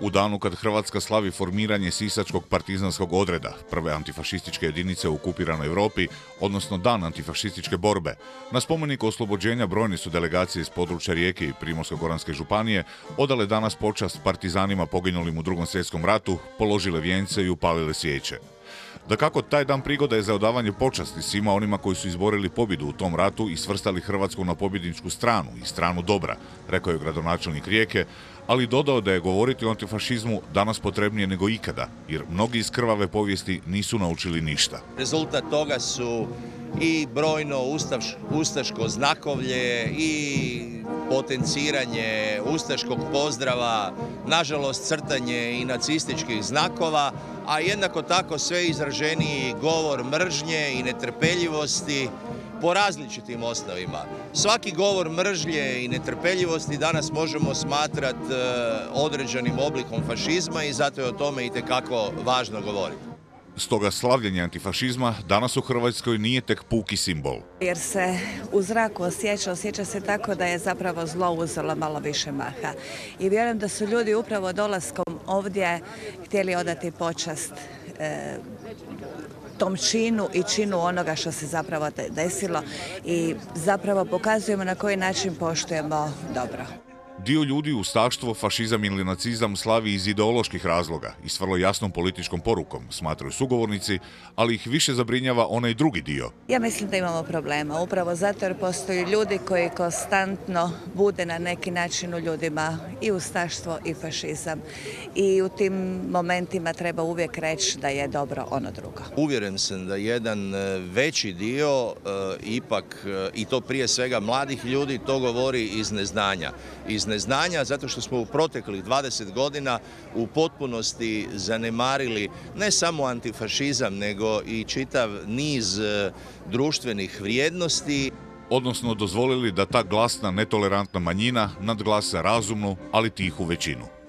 U danu kad Hrvatska slavi formiranje Sisačkog partizanskog odreda, prve antifašističke jedinice u okupiranoj Europi, odnosno dan antifašističke borbe, na spomeniku oslobođenja brojne su delegacije iz područja Rijeke i Primorsko-Goranske županije odale danas počast partizanima poginulim u drugom svjetskom ratu, položile vijence i upalile svijeće. Da kako taj dan prigoda je za odavanje počasti svima onima koji su izborili pobjedu u tom ratu i svrstali Hrvatsku na pobjedničku stranu i stranu dobra, rekao je gradonačelnik Rijeke, ali dodao da je govoriti o antifašizmu danas potrebnije nego ikada, jer mnogi iz krvave povijesti nisu naučili ništa. Rezultat toga su i brojno ustaško znakovlje i potenciranje ustaškog pozdrava, nažalost crtanje i nacističkih znakova, a jednako tako sve izraženiji govor mržnje i netrpeljivosti po različitim osnovima. Svaki govor mržnje i netrpeljivosti danas možemo smatrati e, određenim oblikom fašizma i zato je o tome i važno govoriti. Stoga slavljenje antifašizma danas u Hrvatskoj nije tek puki simbol. Jer se u zraku osjeća, osjeća se tako da je zapravo zlo uzelo malo više maha. I vjerujem da su ljudi upravo dolaskom ovdje htjeli odati počast e, tom činu i činu onoga što se zapravo desilo i zapravo pokazujemo na koji način poštujemo dobro. Dio ljudi ustaštvo, fašizam ili nacizam slavi iz ideoloških razloga i s vrlo jasnom političkom porukom, smatraju sugovornici, ali ih više zabrinjava onaj drugi dio. Ja mislim da imamo problema, upravo zato jer postoji ljudi koji konstantno bude na neki način u ljudima i ustaštvo i fašizam. I u tim momentima treba uvijek reći da je dobro ono drugo. Uvjeren sam da jedan e, veći dio e, ipak, e, i to prije svega mladih ljudi, to govori iz neznanja. Iz neznanja zato što smo u proteklih 20 godina u potpunosti zanemarili ne samo antifašizam nego i čitav niz e, društvenih vrijednosti. Odnosno dozvolili da ta glasna netolerantna manjina nadglasa razumnu, ali tihu većinu.